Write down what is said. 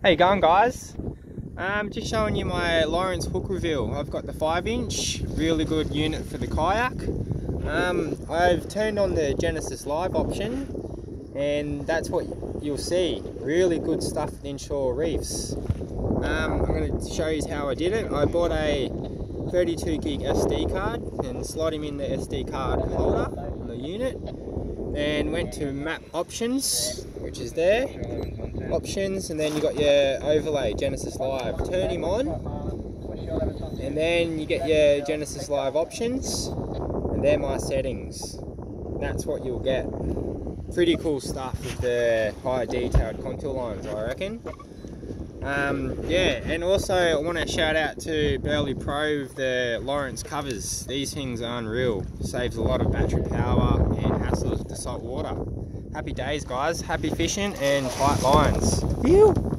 How you going guys? Um, just showing you my Lowrance hook reveal. I've got the 5 inch, really good unit for the kayak. Um, I've turned on the Genesis Live option and that's what you'll see. Really good stuff with inshore reefs. Um, I'm going to show you how I did it. I bought a 32 gig SD card and slot him in the SD card holder on the unit and went to map options which is there. Options and then you got your overlay Genesis Live. Turn him on. And then you get your Genesis Live options and they're my settings. That's what you'll get. Pretty cool stuff with the higher detailed contour lines I reckon um, yeah and also I want to shout out to BerleyPro the Lowrance covers. These things are unreal saves a lot of battery power and hassles with the salt water. Happy days guys. Happy fishing and tight lines. Phew.